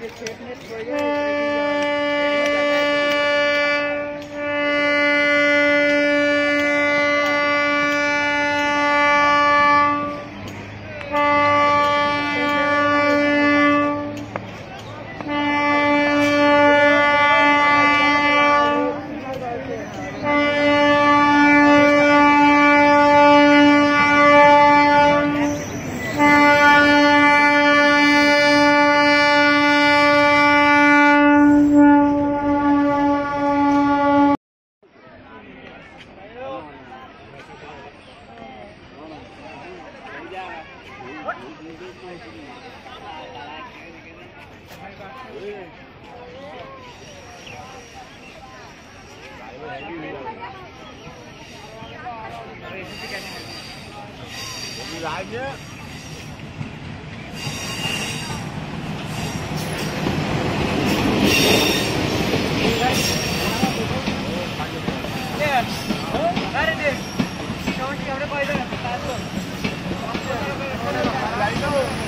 bit of stiffness for you. live yet? It is? You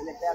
Ele até a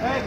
Hey,